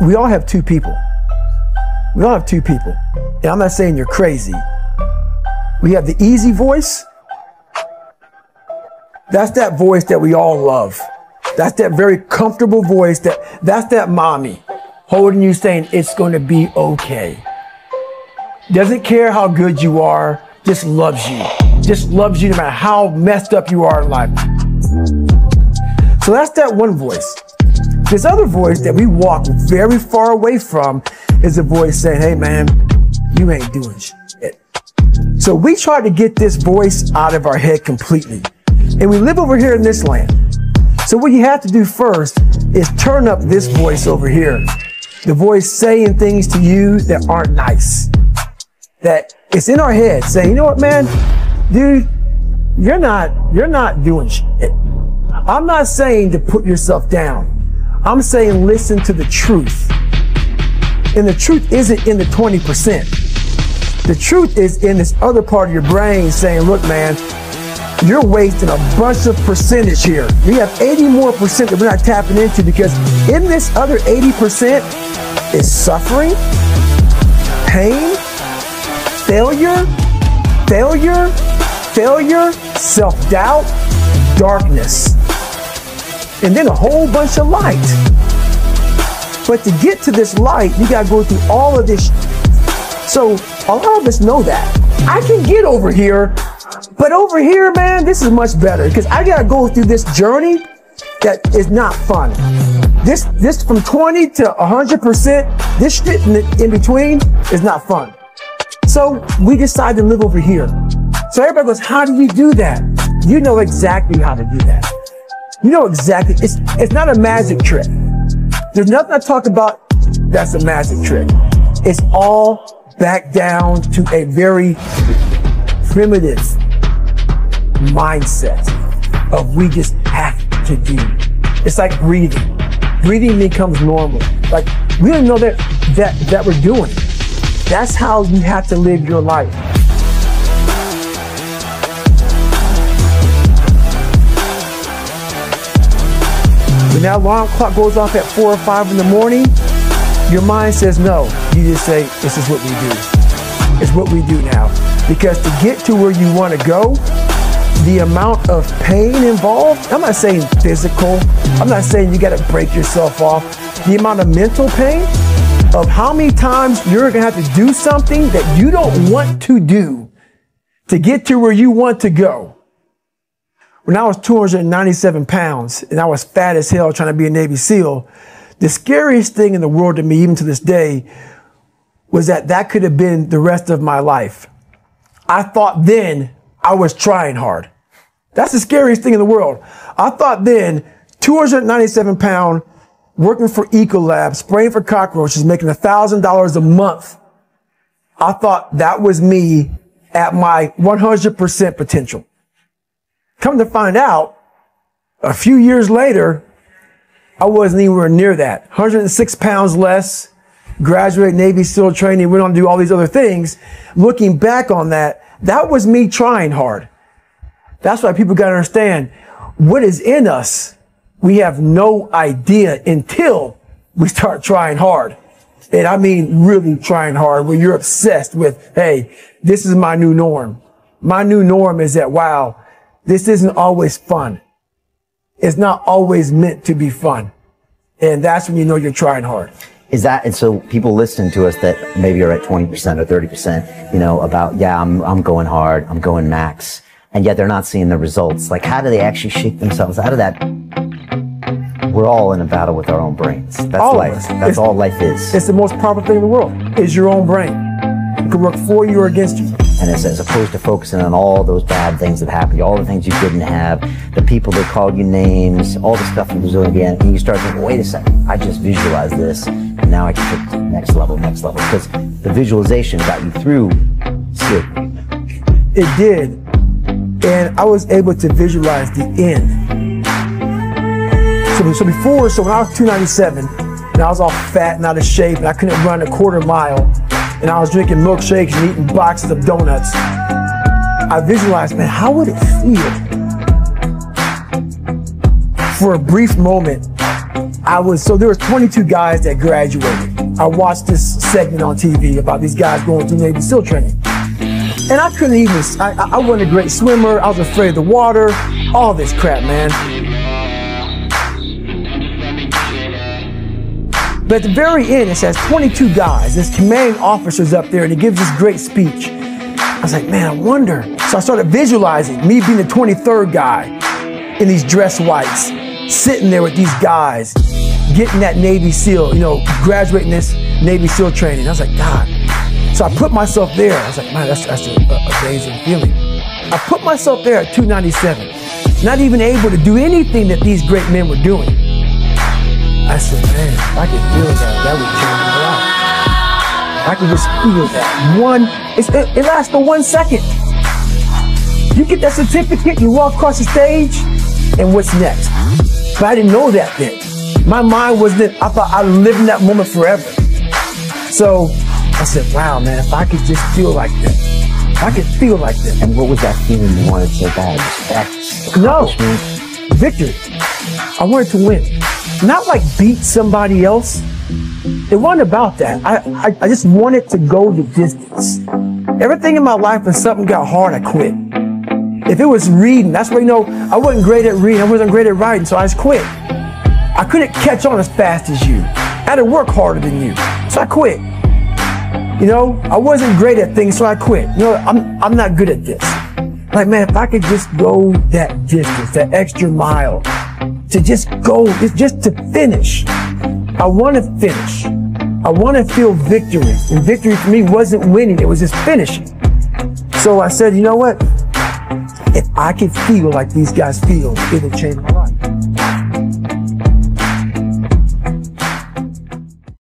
we all have two people. We all have two people. And I'm not saying you're crazy. We have the easy voice. That's that voice that we all love. That's that very comfortable voice that that's that mommy holding you saying it's going to be okay. Doesn't care how good you are, just loves you. Just loves you no matter how messed up you are in life. So that's that one voice. This other voice that we walk very far away from is a voice saying, hey man, you ain't doing shit. So we try to get this voice out of our head completely. And we live over here in this land. So what you have to do first is turn up this voice over here. The voice saying things to you that aren't nice. That it's in our head saying, you know what, man, dude, you're not, you're not doing shit. I'm not saying to put yourself down. I'm saying listen to the truth. And the truth isn't in the 20%. The truth is in this other part of your brain saying, look, man, you're wasting a bunch of percentage here. We have 80 more percent that we're not tapping into because in this other 80% is suffering, pain, failure, failure, failure, self-doubt, darkness, and then a whole bunch of light. But to get to this light, you gotta go through all of this. So a lot of us know that. I can get over here, but over here, man, this is much better because I gotta go through this journey that is not fun. This this from 20 to 100%, this shit in, the, in between is not fun. So we decided to live over here. So everybody goes, how do you do that? You know exactly how to do that. You know exactly. It's, it's not a magic trick. There's nothing I talk about that's a magic trick. It's all back down to a very primitive mindset of we just have to do. It's like breathing. Breathing becomes normal. Like we don't know that that that we're doing. That's how you have to live your life. When that alarm clock goes off at four or five in the morning, your mind says no. You just say, this is what we do. It's what we do now. Because to get to where you want to go, the amount of pain involved, I'm not saying physical, I'm not saying you got to break yourself off. The amount of mental pain of how many times you're going to have to do something that you don't want to do to get to where you want to go. When I was 297 pounds and I was fat as hell trying to be a Navy SEAL, the scariest thing in the world to me, even to this day, was that that could have been the rest of my life. I thought then I was trying hard. That's the scariest thing in the world. I thought then 297 pound, working for Ecolab, spraying for cockroaches, making $1,000 a month. I thought that was me at my 100% potential. Come to find out, a few years later, I wasn't anywhere near that. 106 pounds less, graduate Navy SEAL training, went on to do all these other things. Looking back on that, that was me trying hard. That's why people got to understand what is in us. We have no idea until we start trying hard. And I mean really trying hard where you're obsessed with, hey, this is my new norm. My new norm is that, wow, this isn't always fun. It's not always meant to be fun. And that's when you know you're trying hard. Is that, and so people listen to us that maybe are at 20% or 30%, you know, about, yeah, I'm, I'm going hard, I'm going max, and yet they're not seeing the results. Like, how do they actually shake themselves out of that? We're all in a battle with our own brains. That's All of life. us. That's It's- all life is. It's the most powerful thing in the world is your own brain. It can work for you or against you. And as, as opposed to focusing on all those bad things that happened, you, all the things you didn't have, the people that called you names, all the stuff you was doing again, and you start thinking, wait a second, I just visualized this, and now I can take to the next level, next level, because the visualization got you through SEAL. It did. And I was able to visualize the end. So, so before, so when I was 297, and I was all fat and out of shape, and I couldn't run a quarter mile, and I was drinking milkshakes and eating boxes of donuts, I visualized, man, how would it feel for a brief moment I was, so there was 22 guys that graduated. I watched this segment on TV about these guys going through Navy SEAL training. And I couldn't even, I, I wasn't a great swimmer. I was afraid of the water, all this crap, man. But at the very end, it says 22 guys. This commanding officer's up there and he gives this great speech. I was like, man, I wonder. So I started visualizing me being the 23rd guy in these dress whites, sitting there with these guys, getting that Navy SEAL, you know, graduating this Navy SEAL training. I was like, God. So I put myself there. I was like, man, that's, that's an amazing feeling. I put myself there at 297, not even able to do anything that these great men were doing. I said, man, if I could feel that, that would change my life. I could just feel that. One, it, it lasts for one second. You get that certificate, you walk across the stage, and what's next? But I didn't know that then. My mind wasn't, I thought I lived in that moment forever. So I said, wow, man, if I could just feel like that. I could feel like that. And what was that feeling you wanted so bad? No. Victory. I wanted to win not like beat somebody else. It wasn't about that. I, I, I just wanted to go the distance. Everything in my life, when something got hard, I quit. If it was reading, that's where you know I wasn't great at reading, I wasn't great at writing, so I just quit. I couldn't catch on as fast as you. I had to work harder than you, so I quit. You know, I wasn't great at things, so I quit. You know, I'm I'm not good at this. Like man, if I could just go that distance, that extra mile, to just go, just to finish. I want to finish. I want to feel victory. And victory for me wasn't winning, it was just finishing. So I said, you know what? If I could feel like these guys feel, it'll change my